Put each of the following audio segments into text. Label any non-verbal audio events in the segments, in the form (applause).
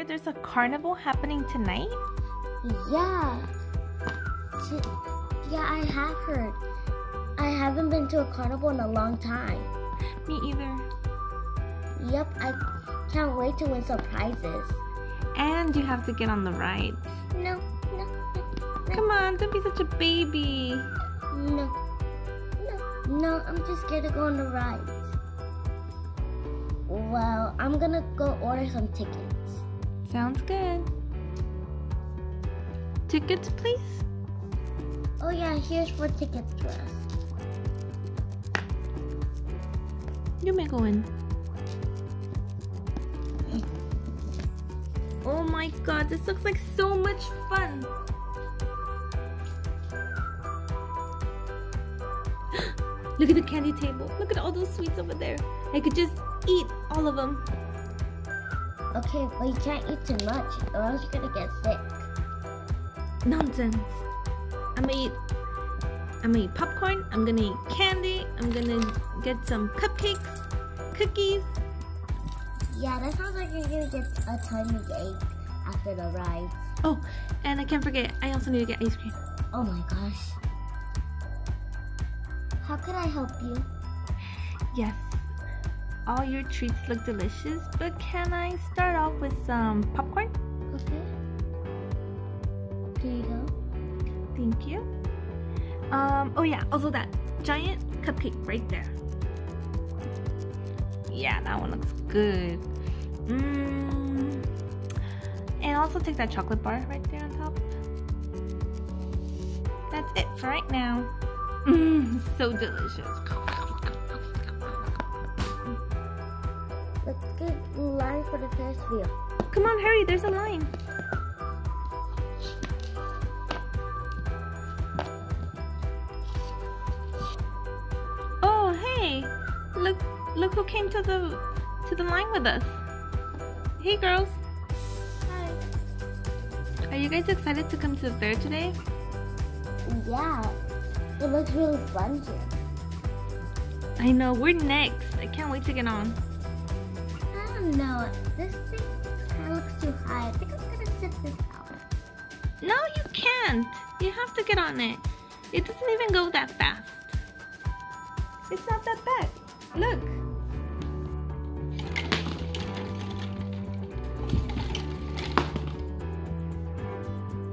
hear there's a carnival happening tonight? Yeah. Yeah, I have heard. I haven't been to a carnival in a long time. Me either. Yep, I can't wait to win some prizes. And you have to get on the rides. No, no, no, Come on, don't be such a baby. no, no, no, I'm just scared to go on the rides. Well, I'm gonna go order some tickets. Sounds good. Tickets, please? Oh yeah, here's four tickets for us. You may go in. Oh my god, this looks like so much fun! (gasps) Look at the candy table. Look at all those sweets over there. I could just eat all of them. Okay, but you can't eat too much or else you're gonna get sick. Nonsense. I'm gonna eat. I'm gonna eat popcorn. I'm gonna eat candy. I'm gonna get some cupcakes, cookies. Yeah, that sounds like you're gonna get a tiny ache after the ride. Oh, and I can't forget. I also need to get ice cream. Oh my gosh. How could I help you? Yes. All your treats look delicious, but can I start off with some popcorn? Okay. Here you go. Thank you. Um, oh yeah, also that giant cupcake right there. Yeah, that one looks good. Mmm. And also take that chocolate bar right there on top. That's it for right now. Mmm, (laughs) so delicious. Let's get in line for the wheel. Come on, hurry, there's a line. Oh, hey. Look look who came to the to the line with us. Hey girls. Hi. Are you guys excited to come to the fair today? Yeah. It looks really fun here. I know, we're next. I can't wait to get on. I don't know. This thing kind of looks too high. I think I'm gonna sit this out. No, you can't. You have to get on it. It doesn't even go that fast. It's not that bad. Look.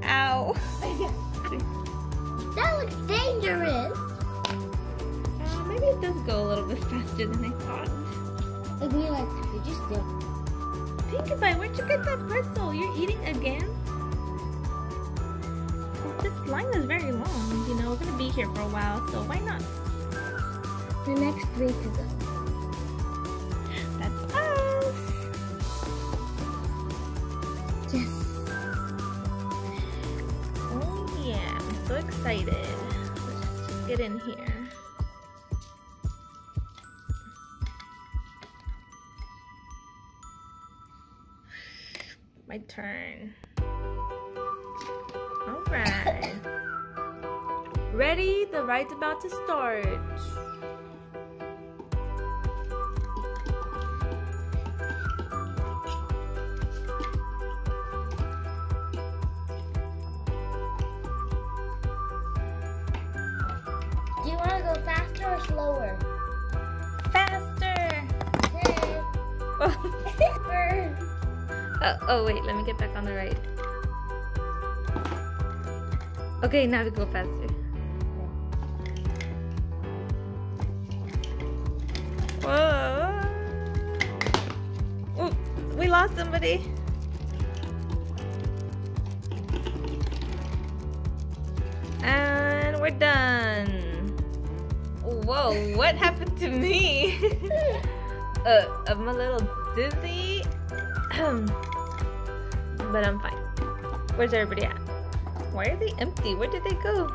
Ow. (laughs) That looks dangerous. Uh, maybe it does go a little bit faster than I thought. Like me, like you just about it. Where'd you get that pretzel? You're eating again? This line is very long. You know, we're gonna be here for a while, so why not? The next three to go. That's us. Yes. Oh yeah, I'm so excited. Let's just get in here. My turn. Alright. Ready? The ride's about to start. Do you want to go faster or slower? Oh, oh wait, let me get back on the right. Okay, now we go faster. Whoa! Oh, we lost somebody. And we're done. Whoa, what (laughs) happened to me? (laughs) uh, I'm a little dizzy. (clears throat) but I'm fine. Where's everybody at? Why are they empty? Where did they go?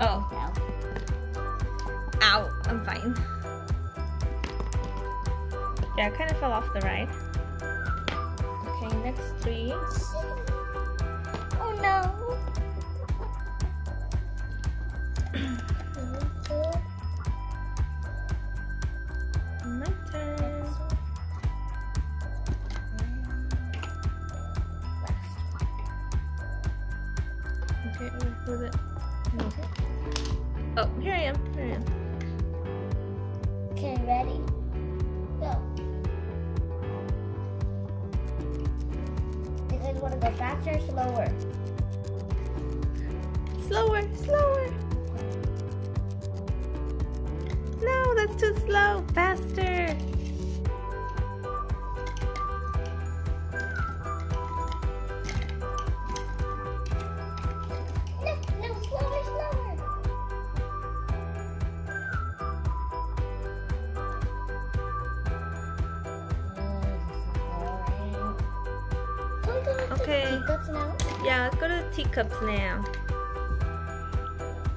Oh. Ow, I'm fine. Yeah, I kind of fell off the ride. Okay, next three. Oh no. with it? Oh, here I am. Here I am. Okay, ready? Go. Do You guys want to go faster or slower? Slower, slower. No, that's too slow. Faster. Let's go to the teacups now.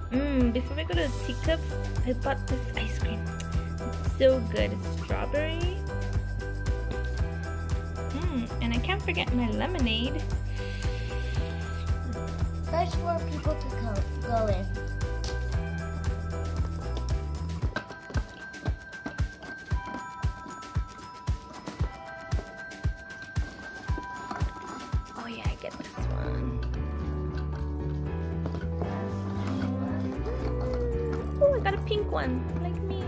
Mmm, before we go to the teacups, I bought this ice cream. It's so good. It's strawberry. Mmm, and I can't forget my lemonade. There's four people go, go in. Pink one, like me.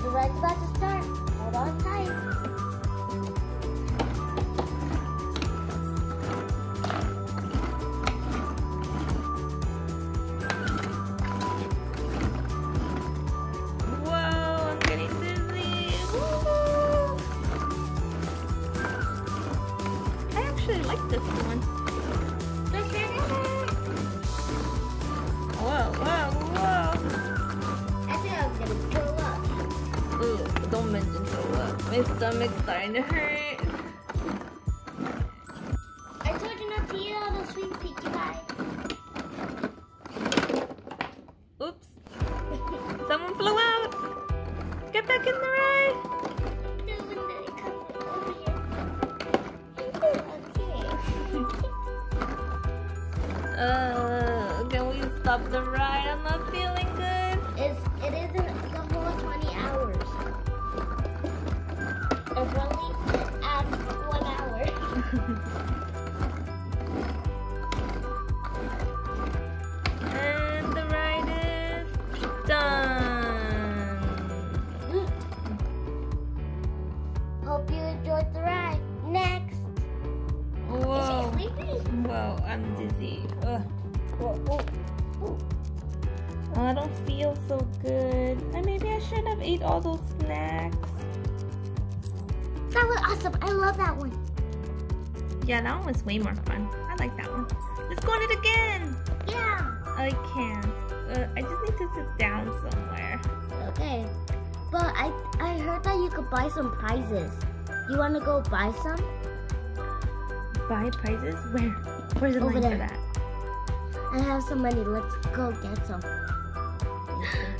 The ride's about to start. Hold on tight. Up. (laughs) And the ride is done. (gasps) Hope you enjoyed the ride. Next. Whoa. Is she sleepy? Whoa, I'm dizzy. Ugh. Whoa, whoa, whoa. Oh, I don't feel so good. And maybe I shouldn't have ate all those snacks. That was awesome. I love that one. Yeah, that one was way more fun. I like that one. Let's go on it again. Yeah. I can't. Uh, I just need to sit down somewhere. Okay. But I I heard that you could buy some prizes. You want to go buy some? Buy prizes? Where? Where's the Over line there. for that? I have some money. Let's go get some.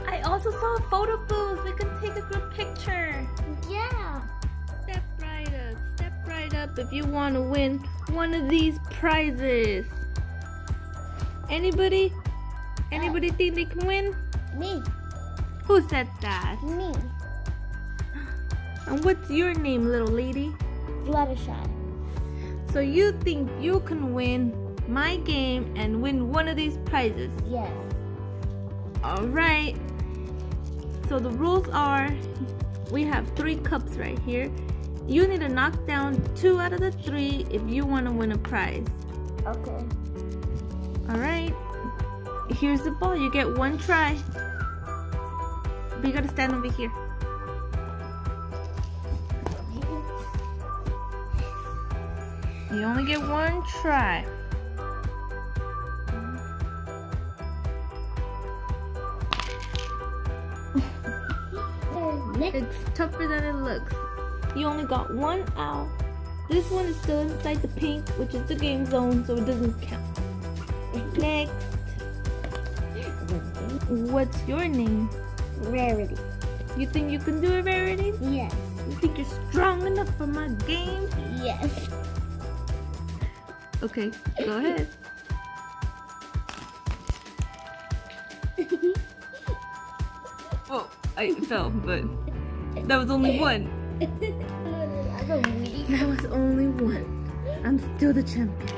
I also saw a photo booth. We can take a group picture. Yeah. Right up. If you want to win one of these prizes. Anybody? Anybody think they can win? Me. Who said that? Me. And what's your name, little lady? Fluttershy. So you think you can win my game and win one of these prizes? Yes. All right. So the rules are we have three cups right here. You need to knock down two out of the three if you want to win a prize. Okay. All right. Here's the ball. You get one try. But you gotta stand over here. You only get one try. (laughs) It's tougher than it looks. You only got one out. This one is still inside the pink, which is the game zone, so it doesn't count. Next. What's your name? Rarity. You think you can do it, Rarity? Yes. You think you're strong enough for my game? Yes. Okay, go ahead. (laughs) Oh, I fell, but that was only one. I'm a witty. That was only one. I'm still the champion.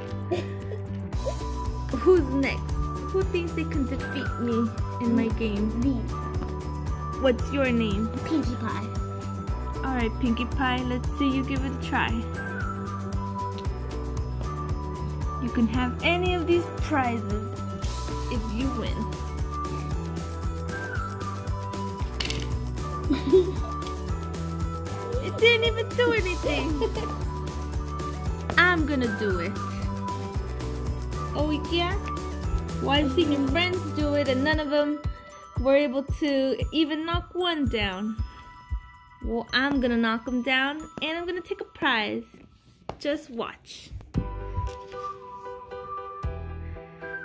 Who's next? who thinks they can defeat me in my game? Me, What's your name? Pinkie Pie. Alright, Pinkie Pie, let's see you give it a try. You can have any of these prizes if you win. (laughs) it didn't even do anything. I'm gonna do it. Oh yeah? I've seen your friends do it and none of them were able to even knock one down. Well, I'm gonna knock them down and I'm gonna take a prize. Just watch.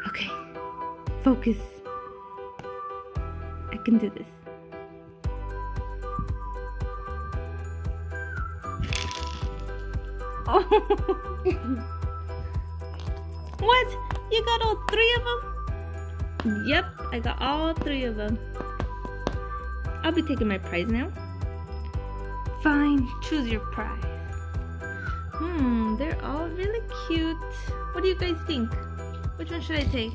Okay, focus. I can do this. Oh. (laughs) what? You got all three of them? Yep, I got all three of them. I'll be taking my prize now. Fine, choose your prize. Hmm, they're all really cute. What do you guys think? Which one should I take?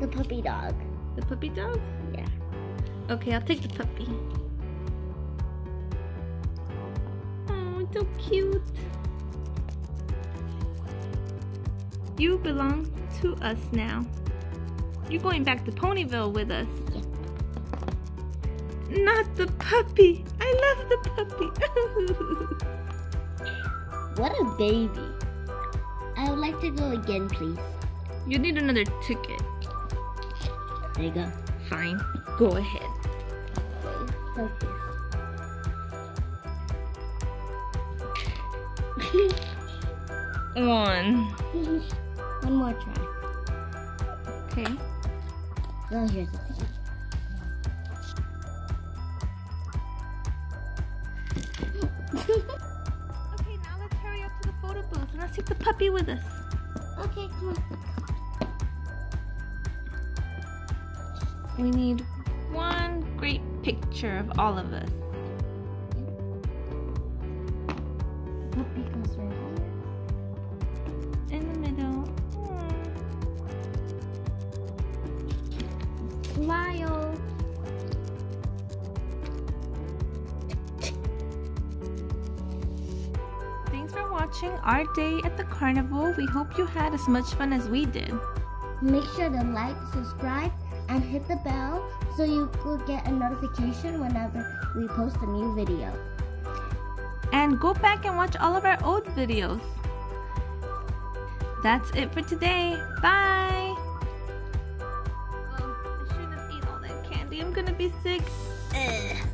The puppy dog. The puppy dog? Yeah. Okay, I'll take the puppy. Oh, so cute. You belong to us now. You're going back to Ponyville with us. Not the puppy. I love the puppy. (laughs) What a baby. I would like to go again, please. you need another ticket. There you go. Fine. Go ahead. Focus. (laughs) One. (laughs) One more try. Okay. Oh, here's the thing. Okay, now let's hurry up to the photo booth and let's take the puppy with us. Okay, come on. We need one great picture of all of us. Puppy goes right Smile. Thanks for watching our day at the carnival. We hope you had as much fun as we did. Make sure to like, subscribe, and hit the bell so you will get a notification whenever we post a new video. And go back and watch all of our old videos. That's it for today. Bye. I'm gonna be sick. Ugh.